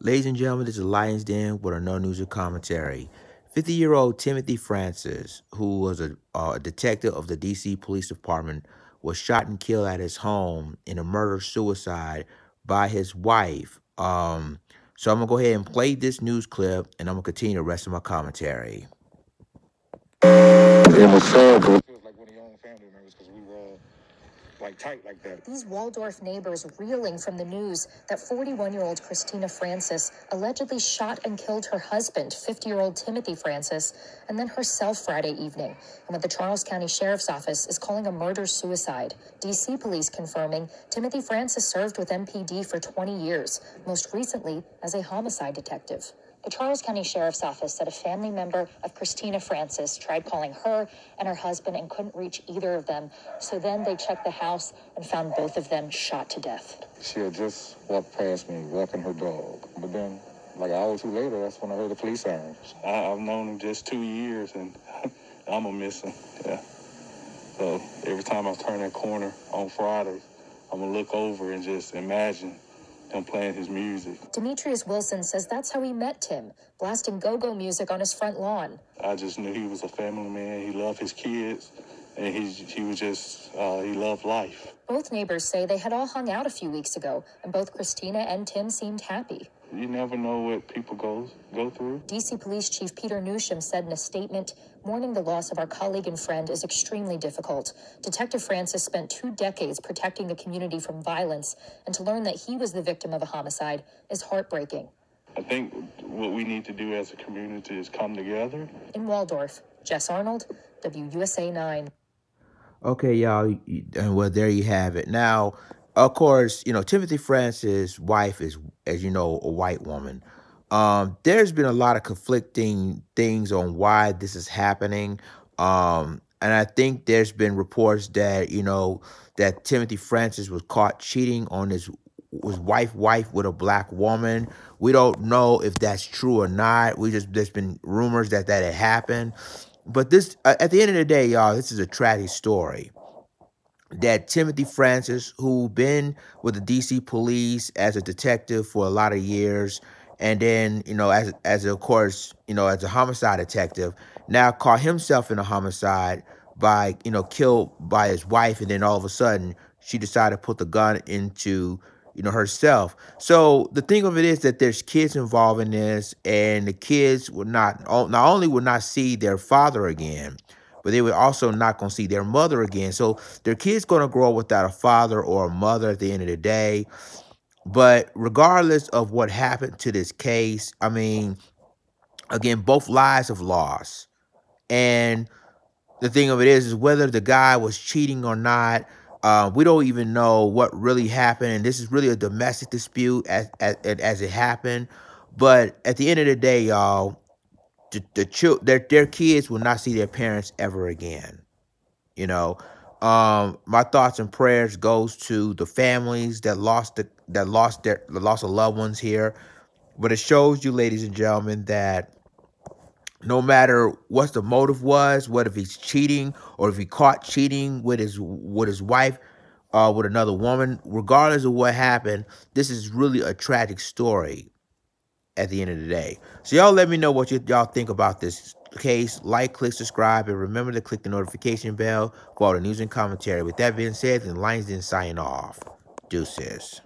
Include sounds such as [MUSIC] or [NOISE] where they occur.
Ladies and gentlemen, this is Lions Den with another news and commentary. 50 year old Timothy Francis, who was a, uh, a, detective of the DC Police Department, was shot and killed at his home in a murder suicide by his wife. Um, so I'm going to go ahead and play this news clip and I'm going to continue the rest of my commentary. It was but it feels like one of your own family members because we were all like tight like that. These Waldorf neighbors reeling from the news that 41 year old Christina Francis allegedly shot and killed her husband, 50 year old Timothy Francis, and then herself Friday evening, and what the Charles County Sheriff's Office is calling a murder suicide. DC police confirming Timothy Francis served with MPD for 20 years, most recently as a homicide detective. The Charles County Sheriff's Office said a family member of Christina Francis tried calling her and her husband and couldn't reach either of them. So then they checked the house and found both of them shot to death. She had just walked past me walking her dog. But then, like an hour or two later, that's when I heard the police sirens. I, have known him just two years and [LAUGHS] I'm a missing. Yeah. So every time I turn that corner on Fridays, I'm going to look over and just imagine and playing his music. Demetrius Wilson says that's how he met Tim, blasting go-go music on his front lawn. I just knew he was a family man. He loved his kids, and he he was just uh, he loved life. Both neighbors say they had all hung out a few weeks ago, and both Christina and Tim seemed happy. You never know what people go go through. DC Police Chief Peter Newsham said in a statement, mourning the loss of our colleague and friend is extremely difficult. Detective Francis spent two decades protecting the community from violence, and to learn that he was the victim of a homicide is heartbreaking. I think what we need to do as a community is come together. In Waldorf, Jess Arnold, WUSA 9. Okay, y'all, and well, there you have it. Now, of course, you know, Timothy Francis' wife is, as you know, a white woman. Um, there's been a lot of conflicting things on why this is happening. Um, and I think there's been reports that, you know, that Timothy Francis was caught cheating on his his wife wife with a black woman. We don't know if that's true or not. We just there's been rumors that that had happened. But this uh, at the end of the day, y'all, this is a tragic story. That Timothy Francis, who been with the DC police as a detective for a lot of years, and then you know as as of course you know as a homicide detective, now caught himself in a homicide by you know killed by his wife, and then all of a sudden she decided to put the gun into you know herself. So the thing of it is that there's kids involved in this, and the kids would not not only would not see their father again but they were also not going to see their mother again. So their kids going to grow up without a father or a mother at the end of the day. But regardless of what happened to this case, I mean, again, both lives have lost. And the thing of it is, is whether the guy was cheating or not, uh, we don't even know what really happened. And this is really a domestic dispute as, as, as it happened. But at the end of the day, y'all, the, the their their kids will not see their parents ever again. You know, um, my thoughts and prayers goes to the families that lost the that lost their the lost of loved ones here. But it shows you, ladies and gentlemen, that no matter what the motive was, what if he's cheating or if he caught cheating with his with his wife, uh, with another woman, regardless of what happened, this is really a tragic story at the end of the day. So y'all let me know what y'all think about this case. Like, click, subscribe, and remember to click the notification bell for all the news and commentary. With that being said, then Lions Den sign off. Deuces.